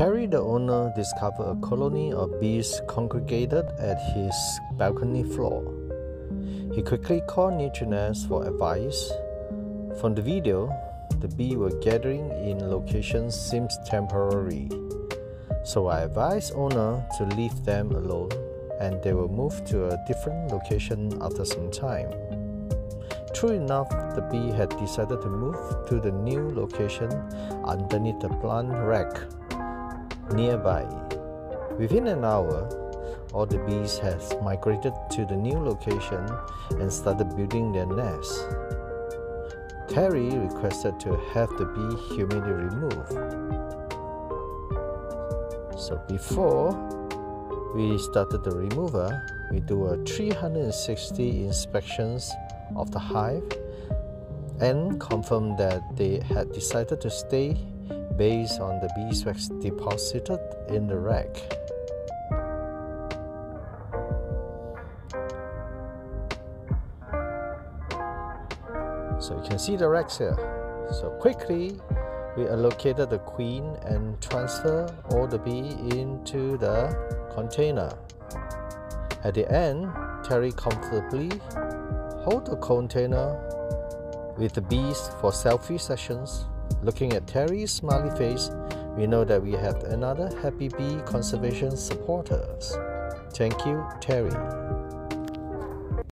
Terry, the owner, discovered a colony of bees congregated at his balcony floor. He quickly called Nutrinest for advice. From the video, the bees were gathering in locations seems temporary. So I advised owner to leave them alone and they will move to a different location after some time. True enough, the bee had decided to move to the new location underneath the plant rack nearby. Within an hour, all the bees had migrated to the new location and started building their nests. Terry requested to have the bee humidity removed. So before we started the remover, we do a 360 inspections of the hive and confirmed that they had decided to stay based on the beeswax deposited in the rack. So you can see the racks here. So quickly we allocated the queen and transfer all the bee into the container. At the end, Terry comfortably hold the container with the bees for selfie sessions. Looking at Terry's smiley face, we know that we have another happy bee conservation supporters. Thank you, Terry.